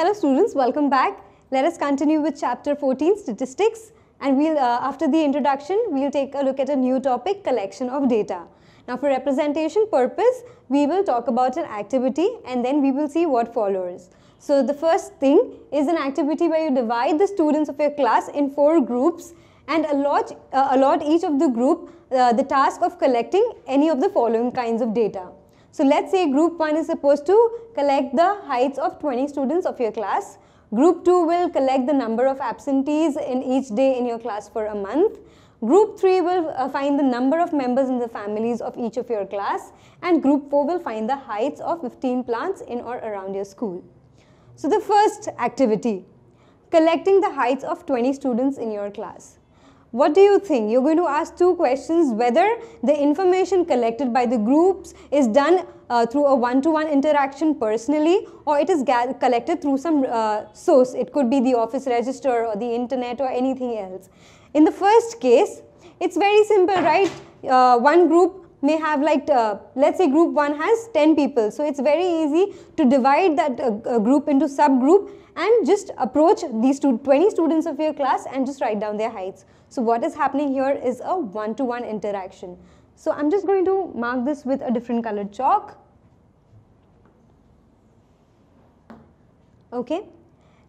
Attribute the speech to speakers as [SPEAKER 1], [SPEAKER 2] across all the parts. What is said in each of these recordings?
[SPEAKER 1] Hello students, welcome back. Let us continue with chapter 14 statistics and we'll uh, after the introduction we'll take a look at a new topic collection of data. Now for representation purpose we will talk about an activity and then we will see what follows. So the first thing is an activity where you divide the students of your class in four groups and allot, uh, allot each of the group uh, the task of collecting any of the following kinds of data. So let's say group 1 is supposed to collect the heights of 20 students of your class. Group 2 will collect the number of absentees in each day in your class for a month. Group 3 will uh, find the number of members in the families of each of your class. And group 4 will find the heights of 15 plants in or around your school. So the first activity, collecting the heights of 20 students in your class. What do you think? You're going to ask two questions whether the information collected by the groups is done uh, through a one-to-one -one interaction personally or it is collected through some uh, source. It could be the office register or the internet or anything else. In the first case, it's very simple, right? Uh, one group may have like, uh, let's say group 1 has 10 people. So it's very easy to divide that uh, group into subgroup and just approach these 20 students of your class and just write down their heights. So what is happening here is a one-to-one -one interaction. So I'm just going to mark this with a different colored chalk. Okay.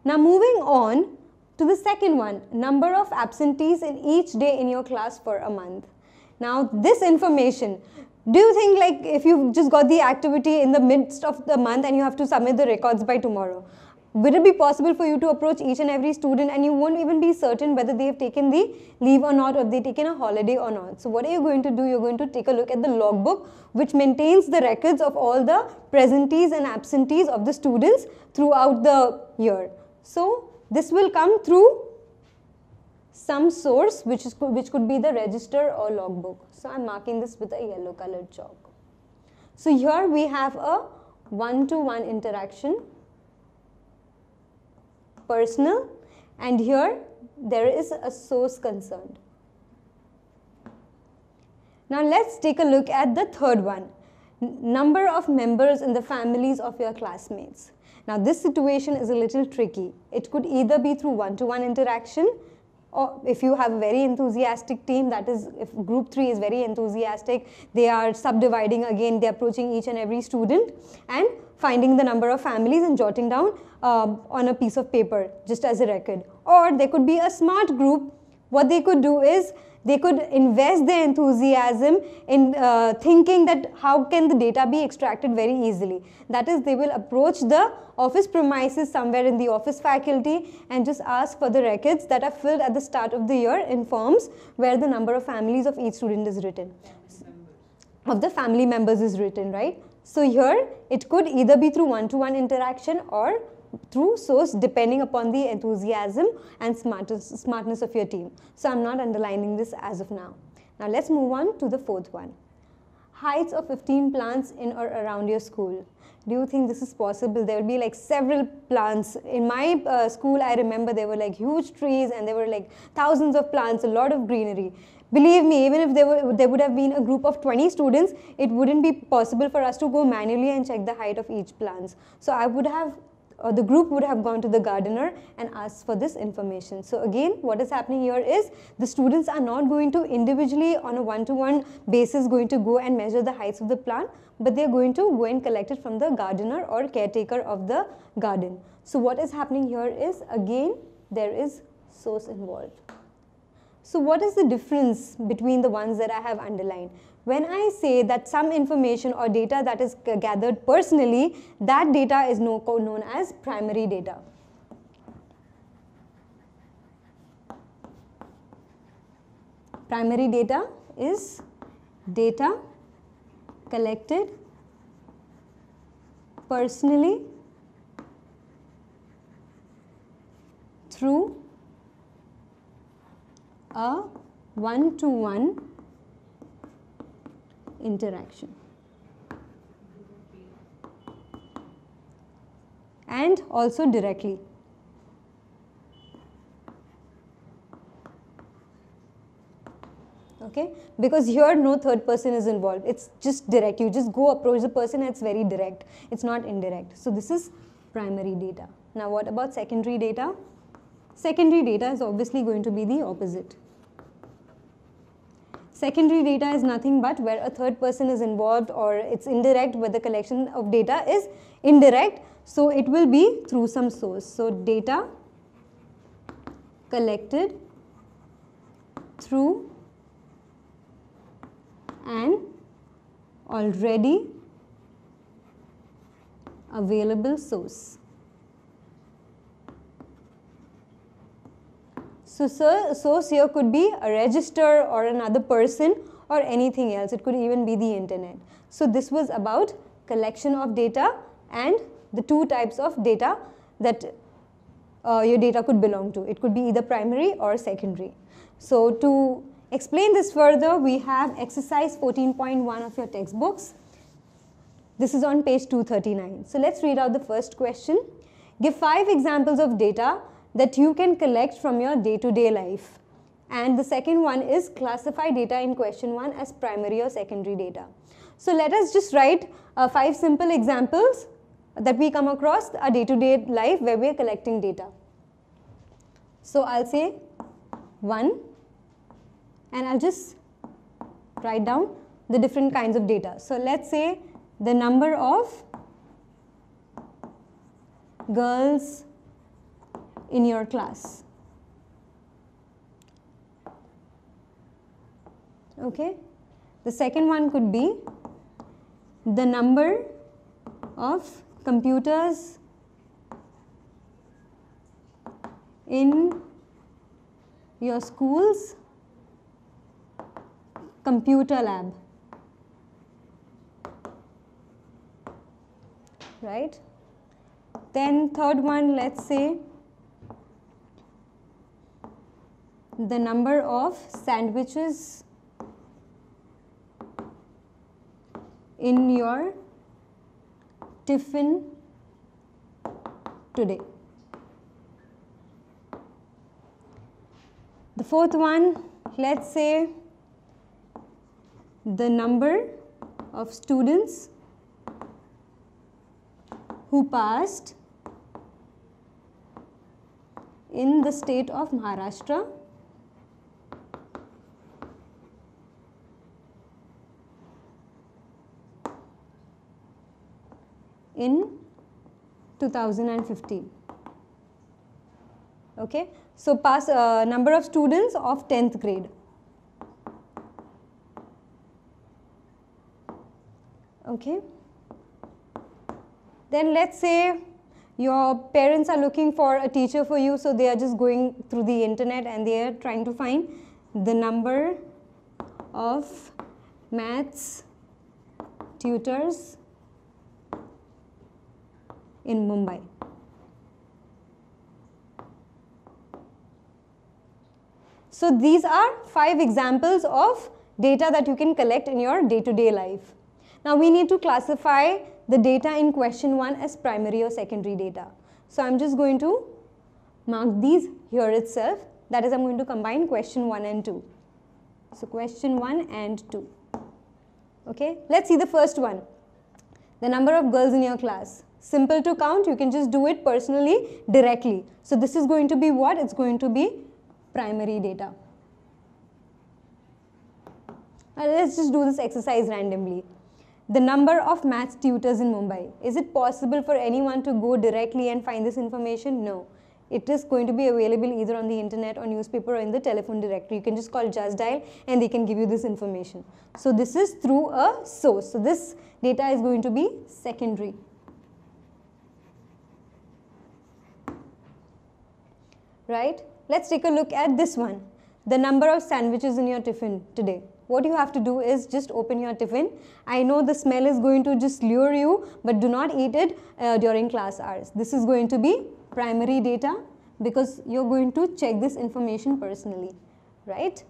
[SPEAKER 1] Now moving on to the second one, number of absentees in each day in your class for a month. Now this information, do you think like if you've just got the activity in the midst of the month and you have to submit the records by tomorrow, would it be possible for you to approach each and every student and you won't even be certain whether they have taken the leave or not or they've taken a holiday or not. So what are you going to do? You're going to take a look at the logbook which maintains the records of all the presentees and absentees of the students throughout the year. So this will come through some source which, is, which could be the register or logbook. So I'm marking this with a yellow colored chalk. So here we have a one-to-one -one interaction personal and here there is a source concerned. Now let's take a look at the third one. Number of members in the families of your classmates. Now this situation is a little tricky. It could either be through one-to-one -one interaction or if you have a very enthusiastic team, that is, if group three is very enthusiastic, they are subdividing again, they're approaching each and every student and finding the number of families and jotting down um, on a piece of paper just as a record. Or there could be a smart group. What they could do is they could invest their enthusiasm in uh, thinking that how can the data be extracted very easily. That is, they will approach the office premises somewhere in the office faculty and just ask for the records that are filled at the start of the year in forms where the number of families of each student is written. Of the family members is written, right? So here it could either be through one-to-one -one interaction or through source depending upon the enthusiasm and smartness, smartness of your team. So I'm not underlining this as of now. Now let's move on to the fourth one. Heights of 15 plants in or around your school. Do you think this is possible? There will be like several plants. In my uh, school, I remember there were like huge trees and there were like thousands of plants, a lot of greenery. Believe me, even if there, were, there would have been a group of 20 students, it wouldn't be possible for us to go manually and check the height of each plant. So I would have or the group would have gone to the gardener and asked for this information. So again, what is happening here is the students are not going to individually on a one-to-one -one basis going to go and measure the heights of the plant, but they're going to go and collect it from the gardener or caretaker of the garden. So what is happening here is again, there is source involved. So what is the difference between the ones that I have underlined? When I say that some information or data that is gathered personally, that data is known as primary data. Primary data is data collected personally through a one-to-one -one interaction. And also directly. Okay, because here no third person is involved. It's just direct. You just go approach the person. it's very direct. It's not indirect. So this is primary data. Now what about secondary data? Secondary data is obviously going to be the opposite. Secondary data is nothing but where a third person is involved or it's indirect where the collection of data is indirect. So it will be through some source. So data collected through an already available source. So source here could be a register or another person or anything else. It could even be the internet. So this was about collection of data and the two types of data that uh, your data could belong to. It could be either primary or secondary. So to explain this further, we have exercise 14.1 of your textbooks. This is on page 239. So let's read out the first question. Give five examples of data that you can collect from your day-to-day -day life. And the second one is classify data in question one as primary or secondary data. So let us just write uh, five simple examples that we come across our day-to-day -day life where we are collecting data. So I'll say one and I'll just write down the different kinds of data. So let's say the number of girls in your class. Okay. The second one could be the number of computers in your school's computer lab. Right? Then third one, let's say the number of sandwiches in your tiffin today. The fourth one, let's say the number of students who passed in the state of Maharashtra in 2015. Okay, so pass uh, number of students of 10th grade. Okay, then let's say your parents are looking for a teacher for you, so they are just going through the internet and they are trying to find the number of maths tutors in Mumbai. So these are five examples of data that you can collect in your day-to-day -day life. Now we need to classify the data in question 1 as primary or secondary data. So I'm just going to mark these here itself. That is I'm going to combine question 1 and 2. So question 1 and 2. Okay, let's see the first one. The number of girls in your class simple to count you can just do it personally directly so this is going to be what it's going to be primary data now let's just do this exercise randomly the number of maths tutors in Mumbai is it possible for anyone to go directly and find this information no it is going to be available either on the internet or newspaper or in the telephone directory. You can just call Just Dial and they can give you this information. So this is through a source. So this data is going to be secondary. Right? Let's take a look at this one. The number of sandwiches in your tiffin today. What you have to do is just open your tiffin. I know the smell is going to just lure you, but do not eat it uh, during class hours. This is going to be primary data because you're going to check this information personally, right?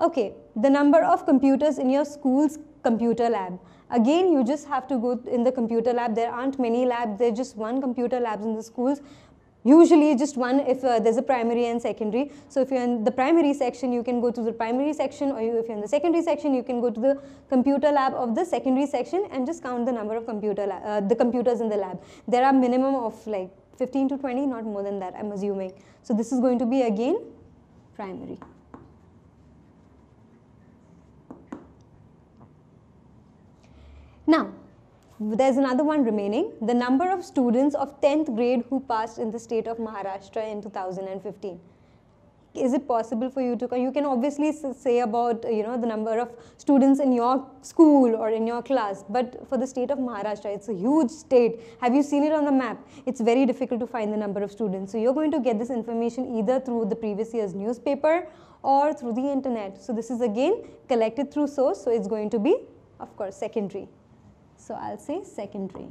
[SPEAKER 1] Okay, the number of computers in your school's computer lab. Again, you just have to go in the computer lab. There aren't many labs. There's just one computer labs in the schools usually just one if uh, there's a primary and secondary. So if you're in the primary section, you can go to the primary section or you, if you're in the secondary section, you can go to the computer lab of the secondary section and just count the number of computer uh, the computers in the lab. There are minimum of like 15 to 20, not more than that, I'm assuming. So this is going to be again primary. Now, there's another one remaining. The number of students of 10th grade who passed in the state of Maharashtra in 2015 is it possible for you to you can obviously say about you know the number of students in your school or in your class but for the state of maharashtra it's a huge state. Have you seen it on the map? It's very difficult to find the number of students. So you're going to get this information either through the previous year's newspaper or through the internet. So this is again collected through source. So it's going to be of course secondary so i'll say secondary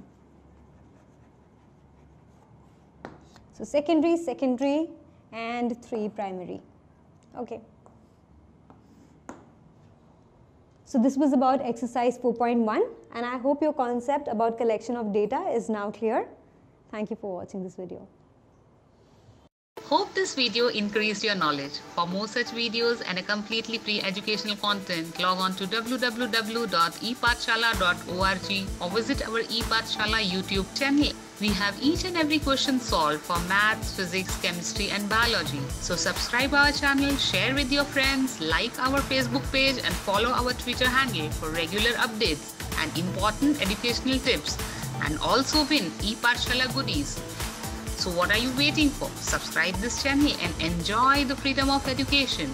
[SPEAKER 1] so secondary secondary and 3 primary. Okay. So this was about exercise 4.1 and I hope your concept about collection of data is now clear. Thank you for watching this video.
[SPEAKER 2] Hope this video increased your knowledge. For more such videos and a completely free educational content, log on to www.epathshala.org or visit our ePaathshaala YouTube channel. We have each and every question solved for maths, physics, chemistry and biology. So subscribe our channel, share with your friends, like our Facebook page and follow our Twitter handle for regular updates and important educational tips and also win ePaathshaala goodies. So what are you waiting for? Subscribe this channel and enjoy the freedom of education.